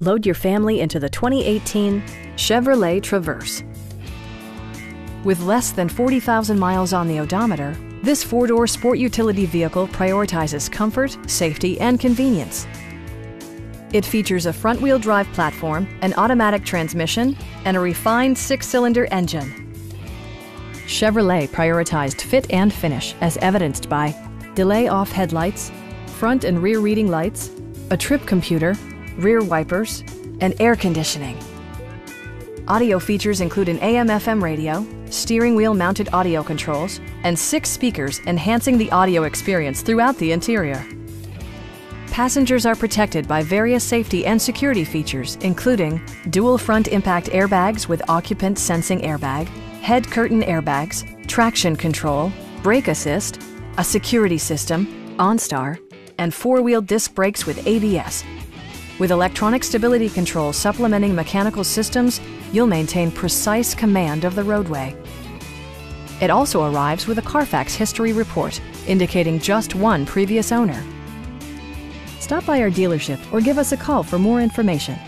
Load your family into the 2018 Chevrolet Traverse. With less than 40,000 miles on the odometer, this four-door sport utility vehicle prioritizes comfort, safety, and convenience. It features a front-wheel drive platform, an automatic transmission, and a refined six-cylinder engine. Chevrolet prioritized fit and finish as evidenced by delay off headlights, front and rear reading lights, a trip computer, rear wipers, and air conditioning. Audio features include an AM-FM radio, steering wheel mounted audio controls, and six speakers enhancing the audio experience throughout the interior. Passengers are protected by various safety and security features, including dual front impact airbags with occupant sensing airbag, head curtain airbags, traction control, brake assist, a security system, OnStar, and four-wheel disc brakes with ABS, with electronic stability control supplementing mechanical systems, you'll maintain precise command of the roadway. It also arrives with a Carfax history report, indicating just one previous owner. Stop by our dealership or give us a call for more information.